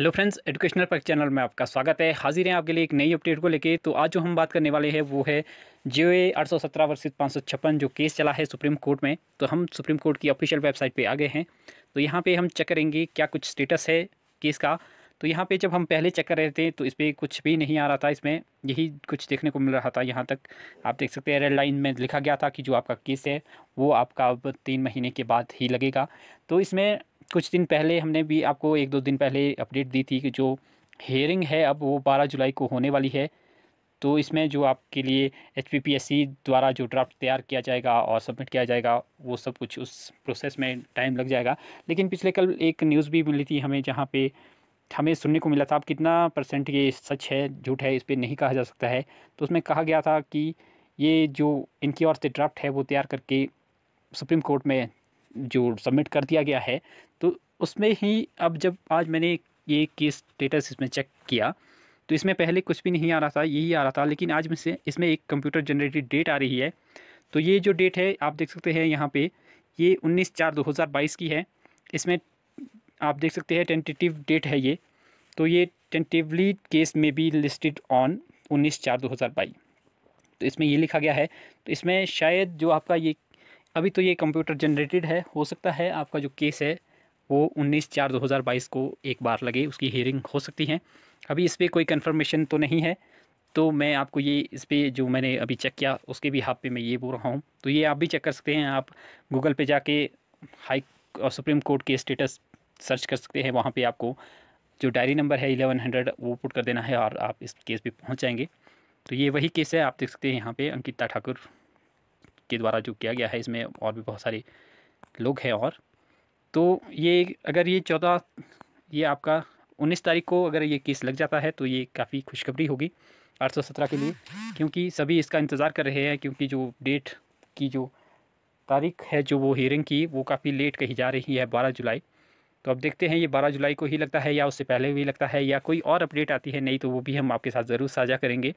Hello friends educational पर channel में आपका स्वागत है। हाजिर हैं आपके लिए एक नई अपडेट को लेके। तो आज जो हम बात करने वाले हैं, वो है जियो ए आठ सौ सत्रह वर्षित पाँच सौ छप्पन, जो केस चला है सुप्रीम कोर्ट में। तो हम सुप्रीम कोर्ट की ऑफिशियल वेबसाइट पे आ गए हैं। तो यहाँ पे हम चेक करेंगे क्या कुछ स्टेटस है केस का। तो यहाँ पर जब हम पहले चेक कर रहे थे तो इस पर कुछ भी नहीं आ रहा था इसमें। यही कुछ देखने को मिल रहा था यहाँ तक। आप देख सकते हैं, रेड लाइन में लिखा गया था कि जो आपका केस है, वो आपका अब तीन महीने के बाद ही लगेगा। तो इसमें कुछ दिन पहले हमने भी आपको एक दो दिन पहले अपडेट दी थी कि जो हेयरिंग है अब वो बारह जुलाई को होने वाली है। तो इसमें जो आपके लिए एचपीपीएससी द्वारा जो ड्राफ्ट तैयार किया जाएगा और सबमिट किया जाएगा, वो सब कुछ उस प्रोसेस में टाइम लग जाएगा। लेकिन पिछले कल एक न्यूज़ भी मिली थी हमें, जहाँ पे हमें सुनने को मिला था, अब कितना परसेंट ये सच है, झूठ है, इस पर नहीं कहा जा सकता है? तो उसमें कहा गया था कि ये जो इनकी ओर से ड्राफ्ट है, वो तैयार करके सुप्रीम कोर्ट में जो सबमिट कर दिया गया है तो उसमें ही अब जब आज मैंने ये केस स्टेटस इसमें चेक किया तो इसमें पहले कुछ भी नहीं आ रहा था, यही आ रहा था, लेकिन आज में इसमें एक कंप्यूटर जनरेटेड डेट आ रही है। तो ये जो डेट है, आप देख सकते हैं यहाँ पे, ये उन्नीस चार दो हज़ार बाईस की है। इसमें आप देख सकते हैं टेंटेटिव डेट है ये। तो ये टेंटिवली केस में भी लिस्टेड ऑन उन्नीस चार दो हज़ार बाईस। तो इसमें ये लिखा गया है। तो इसमें शायद जो आपका ये अभी तो ये कंप्यूटर जनरेटेड है। हो सकता है आपका जो केस है, वो उन्नीस चार दो हज़ार बाईस को एक बार लगे, उसकी हियरिंग हो सकती है। अभी इस पर कोई कन्फर्मेशन तो नहीं है। तो मैं आपको ये इस पर जो मैंने अभी चेक किया, उसके भी हाथ पे मैं ये बोल रहा हूँ। तो ये आप भी चेक कर सकते हैं। आप गूगल पे जाके हाई और सुप्रीम कोर्ट के स्टेटस सर्च कर सकते हैं। वहाँ पे आपको जो डायरी नंबर है इलेवन हंड्रेड वो पुट कर देना है और आप इस केस पे पहुँच जाएँगे। तो ये वही केस है, आप देख सकते हैं यहाँ पे अंकिता ठाकुर। के द्वारा जो किया गया है, इसमें और भी बहुत सारे लोग हैं और। तो ये अगर ये चौदह, ये आपका उन्नीस तारीख को अगर ये केस लग जाता है तो ये काफ़ी खुशखबरी होगी आठ सौ सत्रह के लिए, क्योंकि सभी इसका इंतज़ार कर रहे हैं, क्योंकि जो डेट की जो तारीख है, जो वो हियरिंग की, वो काफ़ी लेट कही जा रही है बारह जुलाई। तो अब देखते हैं, ये बारह जुलाई को ही लगता है या उससे पहले भी लगता है या कोई और अपडेट आती है, नहीं तो वो भी हम आपके साथ ज़रूर साझा करेंगे।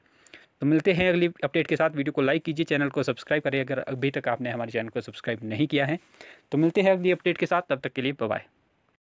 तो मिलते हैं अगली अपडेट के साथ। वीडियो को लाइक कीजिए, चैनल को सब्सक्राइब करें। अगर अभी तक आपने हमारे चैनल को सब्सक्राइब नहीं किया है तो मिलते हैं अगली अपडेट के साथ। तब तक के लिए बाय